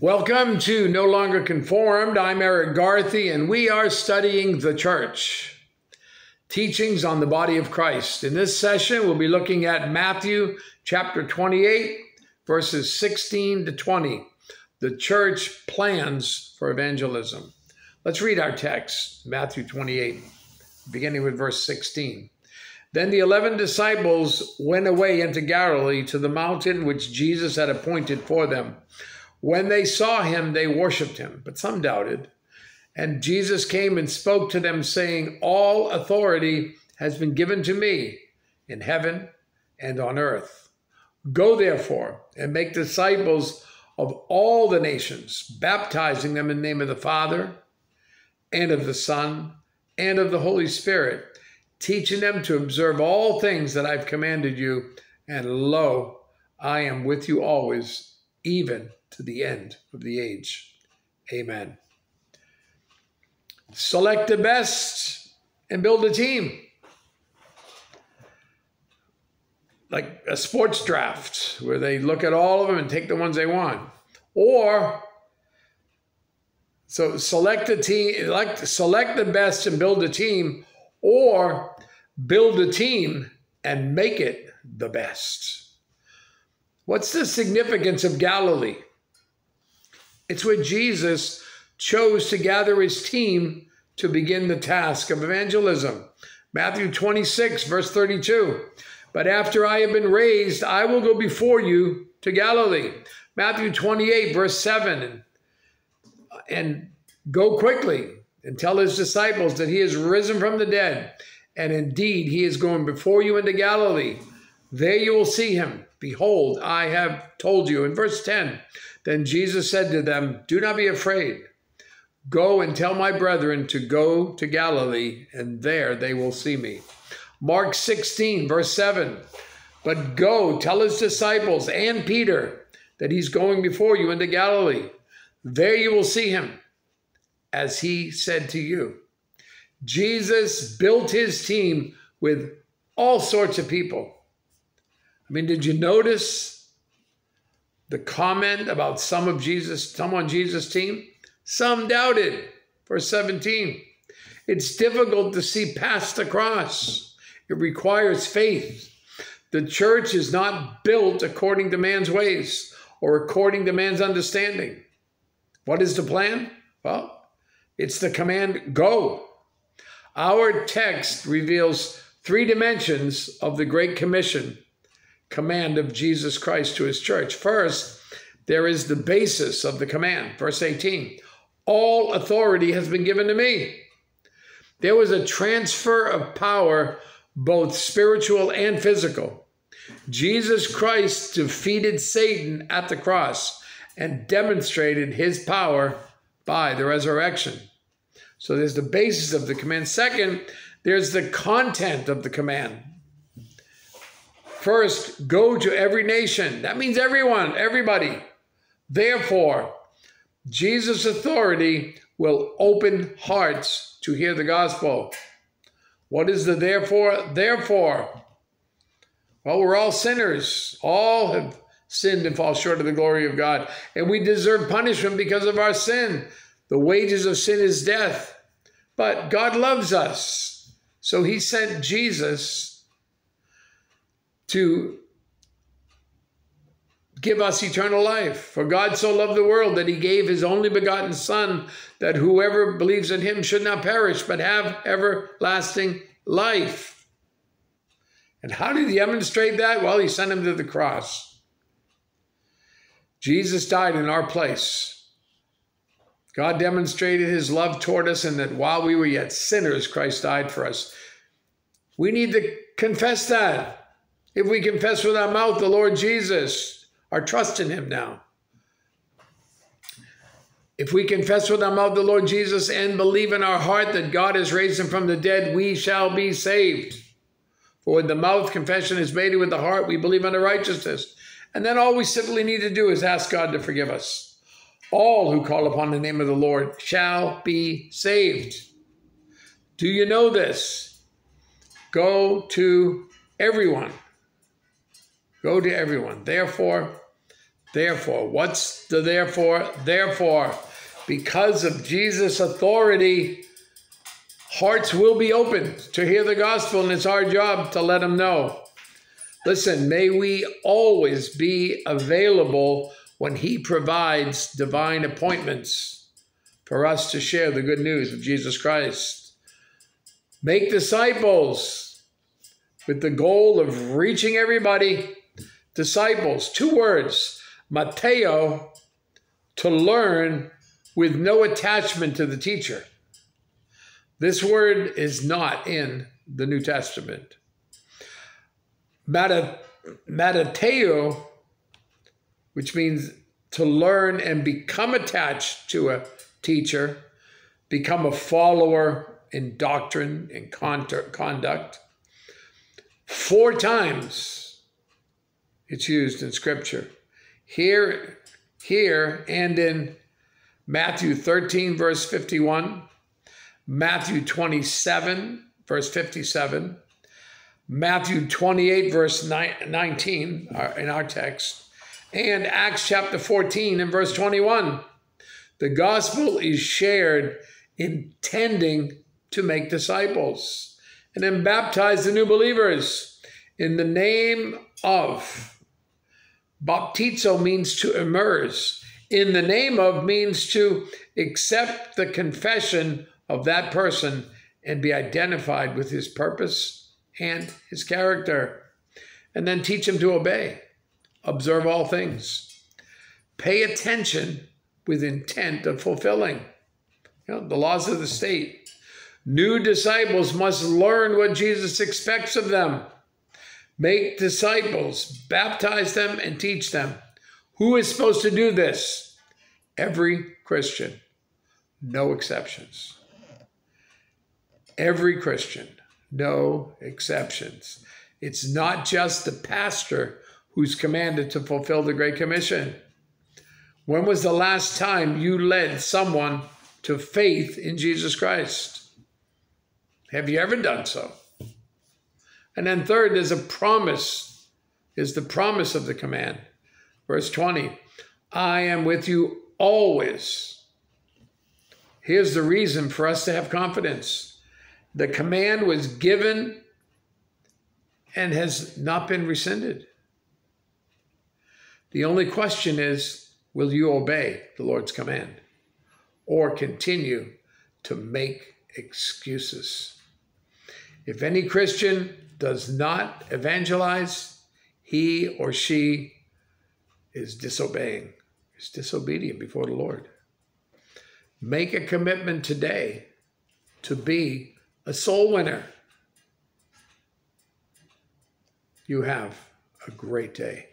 Welcome to No Longer Conformed. I'm Erik Garthe, and we are studying the church, teachings on the body of Christ. In this session, we'll be looking at Matthew chapter 28, verses 16 to 20. The church plans for evangelism. Let's read our text, Matthew 28, beginning with verse 16. Then the eleven disciples went away into Galilee to the mountain which Jesus had appointed for them. When they saw him, they worshipped him, but some doubted. And Jesus came and spoke to them, saying, All authority has been given to me in heaven and on earth. Go therefore and make disciples of all the nations, baptizing them in the name of the Father and of the Son and of the Holy Spirit, teaching them to observe all things that I've commanded you. And lo, I am with you always, even to the end of the age. Amen. Select the best and build a team. Like a sports draft where they look at all of them and take the ones they want. Or so select a team, select, select the best and build a team, or build a team and make it the best. What's the significance of Galilee? It's where Jesus chose to gather his team to begin the task of evangelism. Matthew 26, verse 32. But after I have been raised, I will go before you to Galilee. Matthew 28, verse 7. And, and go quickly and tell his disciples that he is risen from the dead. And indeed, he is going before you into Galilee. There you will see him. Behold, I have told you. In verse 10, then Jesus said to them, Do not be afraid. Go and tell my brethren to go to Galilee, and there they will see me. Mark 16, verse 7. But go, tell his disciples and Peter that he's going before you into Galilee. There you will see him, as he said to you. Jesus built his team with all sorts of people. I mean, did you notice the comment about some of Jesus, some on Jesus' team? Some doubted. Verse 17. It's difficult to see past the cross. It requires faith. The church is not built according to man's ways or according to man's understanding. What is the plan? Well, it's the command go. Our text reveals three dimensions of the Great Commission command of Jesus Christ to his church. First, there is the basis of the command. Verse 18 All authority has been given to me. There was a transfer of power, both spiritual and physical. Jesus Christ defeated Satan at the cross and demonstrated his power by the resurrection. So there's the basis of the command. Second, there's the content of the command. First, go to every nation. That means everyone, everybody. Therefore, Jesus' authority will open hearts to hear the gospel. What is the therefore? Therefore, well, we're all sinners. All have sinned and fall short of the glory of God. And we deserve punishment because of our sin. The wages of sin is death. But God loves us. So he sent Jesus to give us eternal life. For God so loved the world that he gave his only begotten Son, that whoever believes in him should not perish, but have everlasting life. And how did he demonstrate that? Well, he sent him to the cross. Jesus died in our place. God demonstrated his love toward us, and that while we were yet sinners, Christ died for us. We need to confess that. If we confess with our mouth the Lord Jesus, our trust in him now. If we confess with our mouth the Lord Jesus and believe in our heart that God has raised him from the dead, we shall be saved. For with the mouth confession is made, with the heart we believe unto righteousness. And then all we simply need to do is ask God to forgive us. All who call upon the name of the Lord shall be saved. Do you know this? Go to everyone Go to everyone. Therefore, Therefore, what's the therefore? Therefore, because of Jesus' authority, hearts will be open to hear the gospel, and it's our job to let them know. Listen, may we always be available when He provides divine appointments for us to share the good news of Jesus Christ. Make disciples with the goal of reaching everybody. Disciples, two words, Mateo, to learn with no attachment to the teacher. This word is not in the New Testament. Matateo, which means to learn and become attached to a teacher, become a follower in doctrine and conduct. Four times it's used in Scripture. Here, here, and in Matthew 13, verse 51, Matthew 27, verse 57, Matthew 28, verse 19 uh, in our text, and Acts chapter 14 and verse 21. The gospel is shared intending to make disciples and then baptize the new believers in the name of. Baptizo means to immerse. In the name of means to accept the confession of that person and be identified with his purpose and his character, and then teach him to obey. Observe all things. Pay attention with intent of fulfilling you know, the laws of the state. New disciples must learn what Jesus expects of them. Make disciples, baptize them, and teach them. Who is supposed to do this? Every Christian, no exceptions. Every Christian no exceptions. It's not just the pastor who's commanded to fulfill the Great Commission. When was the last time you led someone to faith in Jesus Christ? Have you ever done so? And then, third, there's a promise, is the promise of the command. Verse 20 I am with you always. Here's the reason for us to have confidence the command was given and has not been rescinded. The only question is will you obey the Lord's command or continue to make excuses? If any Christian does not evangelize, he or she is disobeying, is disobedient before the Lord. Make a commitment today to be a soul winner. You have a great day.